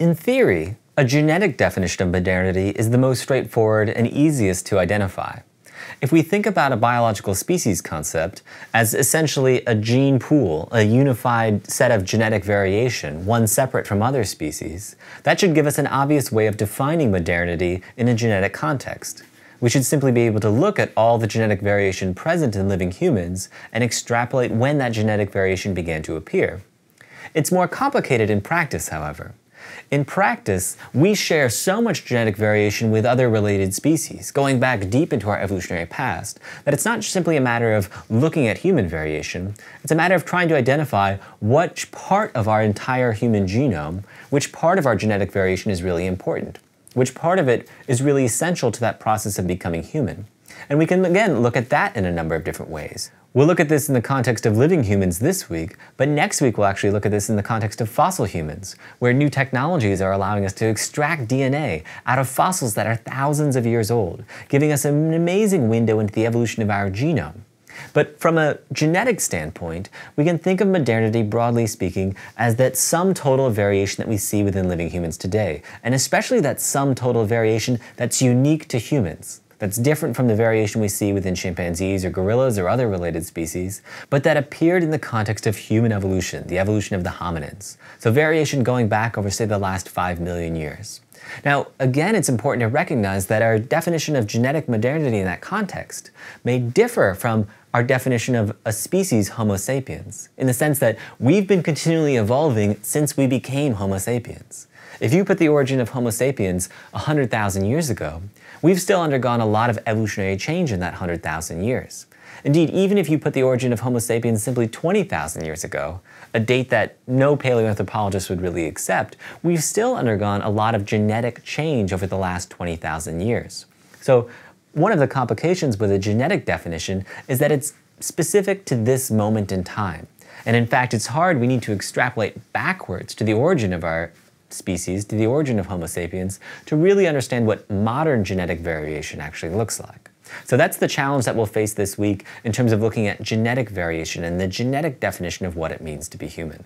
In theory, a genetic definition of modernity is the most straightforward and easiest to identify. If we think about a biological species concept as essentially a gene pool, a unified set of genetic variation, one separate from other species, that should give us an obvious way of defining modernity in a genetic context. We should simply be able to look at all the genetic variation present in living humans and extrapolate when that genetic variation began to appear. It's more complicated in practice, however. In practice, we share so much genetic variation with other related species, going back deep into our evolutionary past, that it's not simply a matter of looking at human variation, it's a matter of trying to identify which part of our entire human genome, which part of our genetic variation is really important, which part of it is really essential to that process of becoming human. And we can again look at that in a number of different ways. We'll look at this in the context of living humans this week, but next week we'll actually look at this in the context of fossil humans, where new technologies are allowing us to extract DNA out of fossils that are thousands of years old, giving us an amazing window into the evolution of our genome. But from a genetic standpoint, we can think of modernity, broadly speaking, as that sum total of variation that we see within living humans today, and especially that sum total of variation that's unique to humans that's different from the variation we see within chimpanzees or gorillas or other related species, but that appeared in the context of human evolution, the evolution of the hominids. So variation going back over, say, the last 5 million years. Now, again, it's important to recognize that our definition of genetic modernity in that context may differ from our definition of a species Homo sapiens, in the sense that we've been continually evolving since we became Homo sapiens. If you put the origin of Homo sapiens 100,000 years ago, we've still undergone a lot of evolutionary change in that 100,000 years. Indeed, even if you put the origin of Homo sapiens simply 20,000 years ago, a date that no paleoanthropologist would really accept, we've still undergone a lot of genetic change over the last 20,000 years. So, one of the complications with a genetic definition is that it's specific to this moment in time. And in fact, it's hard, we need to extrapolate backwards to the origin of our species to the origin of Homo sapiens to really understand what modern genetic variation actually looks like. So that's the challenge that we'll face this week in terms of looking at genetic variation and the genetic definition of what it means to be human.